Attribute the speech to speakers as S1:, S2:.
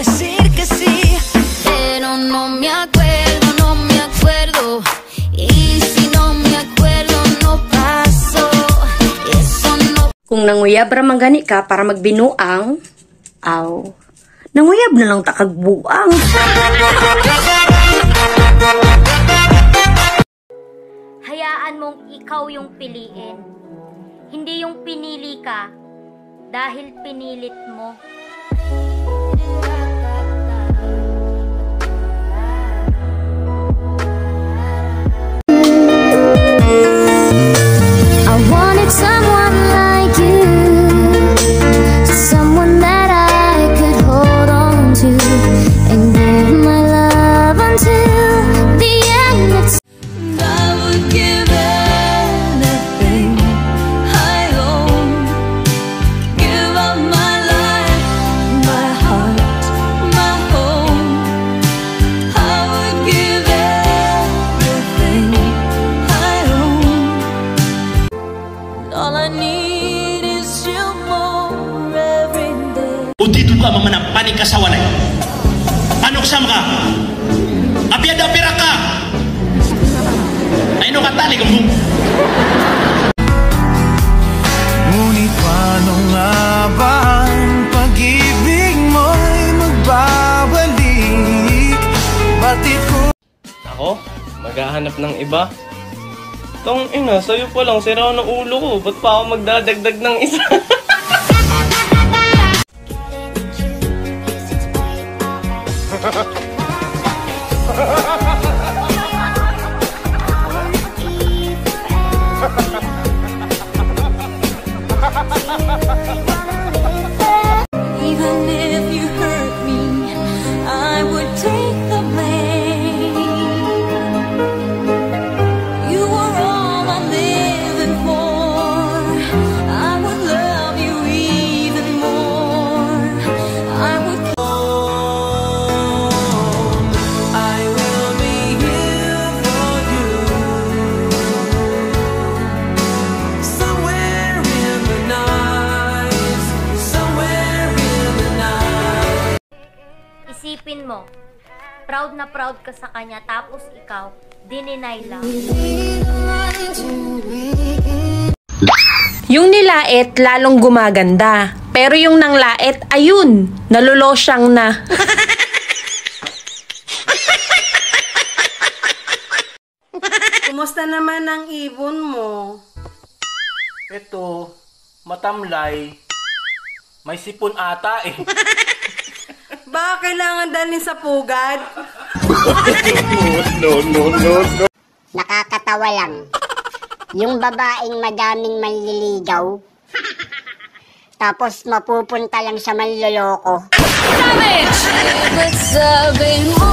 S1: decir que sí. Pero no me acuerdo, no me acuerdo. Y si no me acuerdo, no paso. Eso no
S2: Kung nanguyab ra man gani ka para magbinuang, aw, nanguyab na lang takagbuang.
S3: Hayaan mong ikaw yung piliin. Hindi yung pinili ka dahil pinilit mo.
S4: Utito ka mamana panik ka sa walay. Ano ka? Apiyada pira ka! Ay no katali ka mo.
S5: Ngunit paano nga ba ang pag-ibig mo'y magbabalik? Ko
S6: Ako? Maghahanap ng iba? Tong ina, sa'yo pa lang, sira ng ulo ko. Ba't pa ako magdadagdag ng isa?
S5: ha ha ha
S3: Isipin mo, proud na proud ka sa kanya tapos ikaw, dininay lang.
S2: Yung nilait, lalong gumaganda. Pero yung nanglait, ayun, nalulosyang na.
S7: Kumusta naman ang ibon mo?
S6: Ito, matamlay. May sipon ata eh.
S7: Baka kailangan dalhin sa pugad?
S8: Nakakatawa lang. Yung babaeng madaming manliligaw, tapos mapupunta lang sa manloloko.
S1: But sabi mo,